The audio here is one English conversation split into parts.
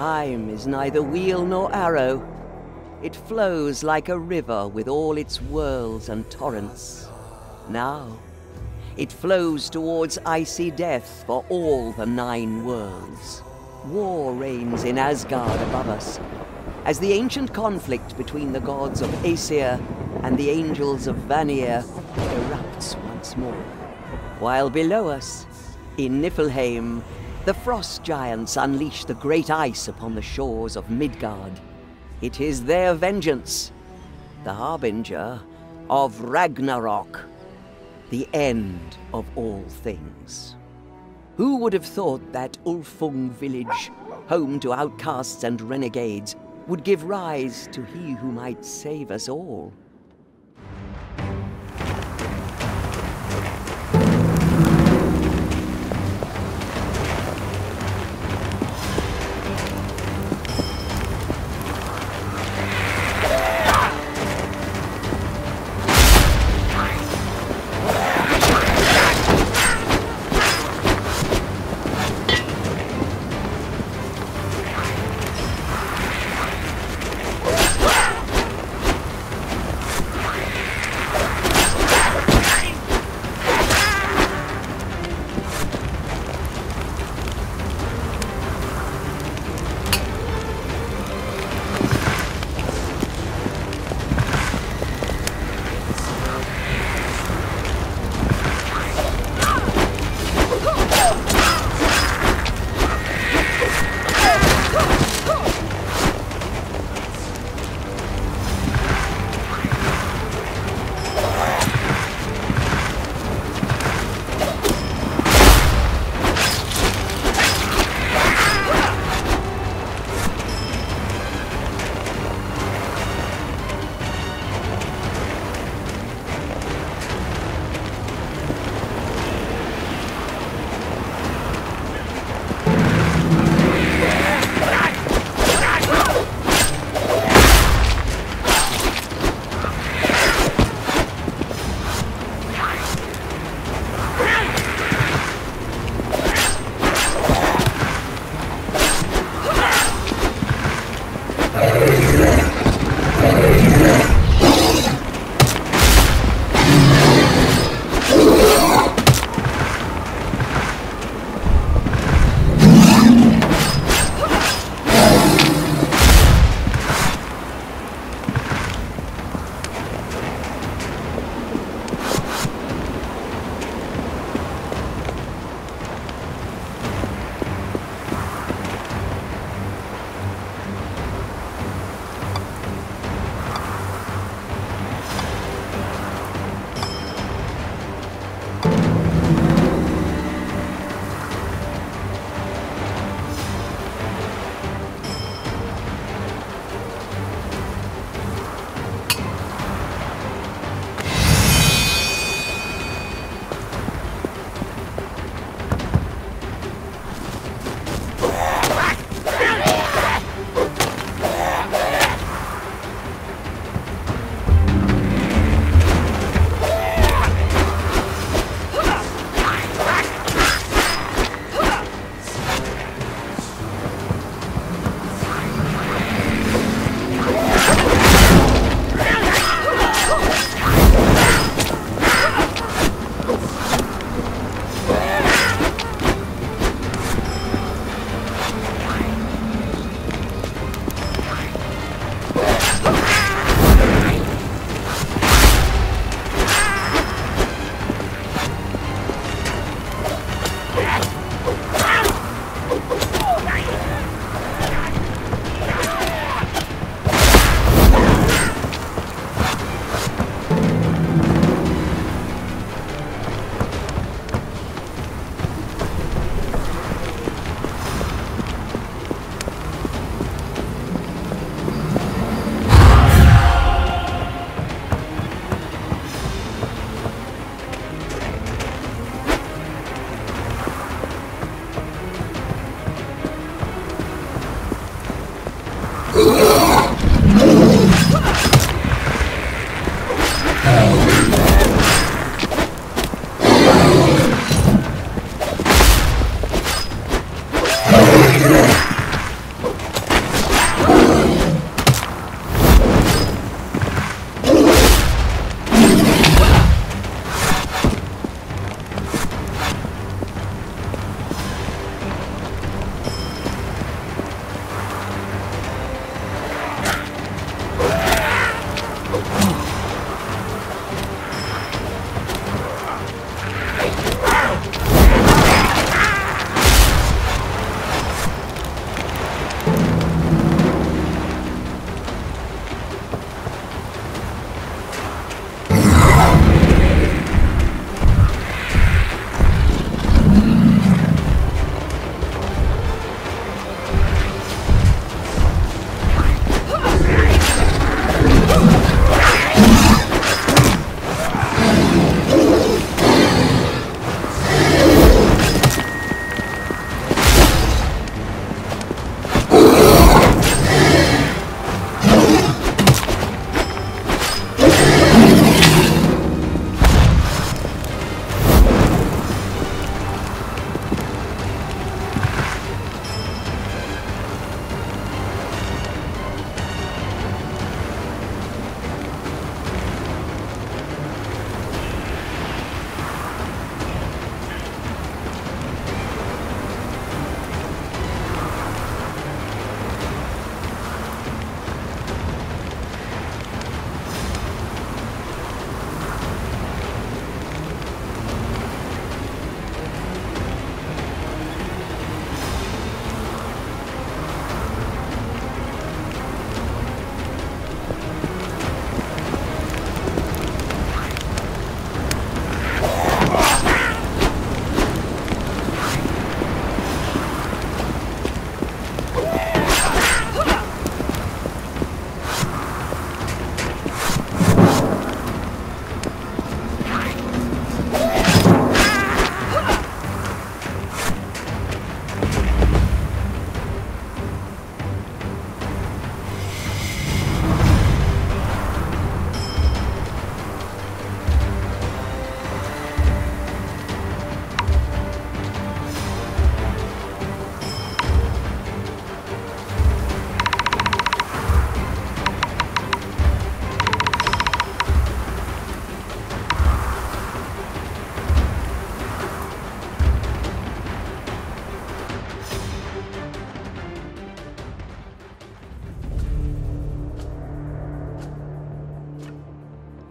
Time is neither wheel nor arrow. It flows like a river with all its whirls and torrents. Now, it flows towards icy death for all the nine worlds. War reigns in Asgard above us, as the ancient conflict between the gods of Aesir and the angels of Vanir erupts once more. While below us, in Niflheim, the frost giants unleash the great ice upon the shores of Midgard. It is their vengeance, the harbinger of Ragnarok, the end of all things. Who would have thought that Ulfung village, home to outcasts and renegades, would give rise to he who might save us all?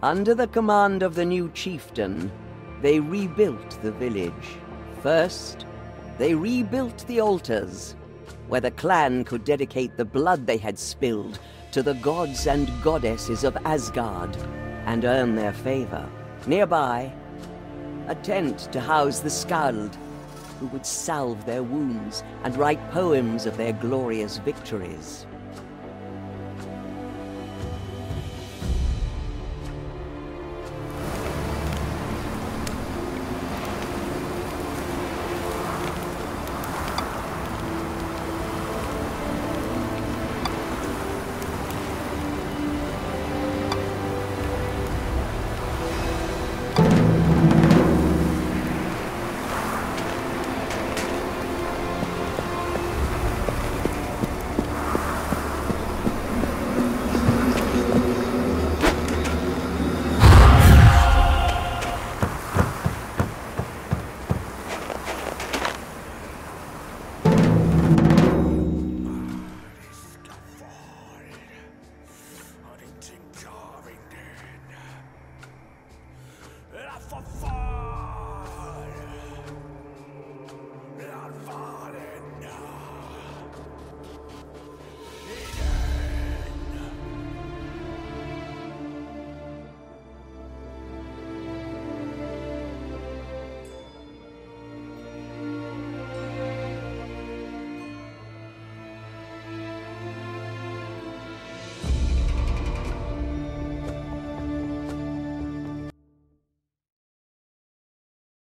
Under the command of the new chieftain, they rebuilt the village. First, they rebuilt the altars, where the clan could dedicate the blood they had spilled to the gods and goddesses of Asgard and earn their favor. Nearby, a tent to house the Skald, who would salve their wounds and write poems of their glorious victories.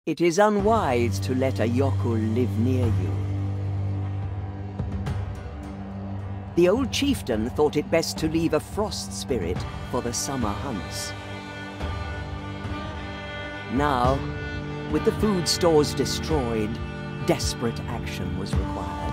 It is unwise to let a Yokul live near you. The old chieftain thought it best to leave a frost spirit for the summer hunts. Now, with the food stores destroyed, desperate action was required.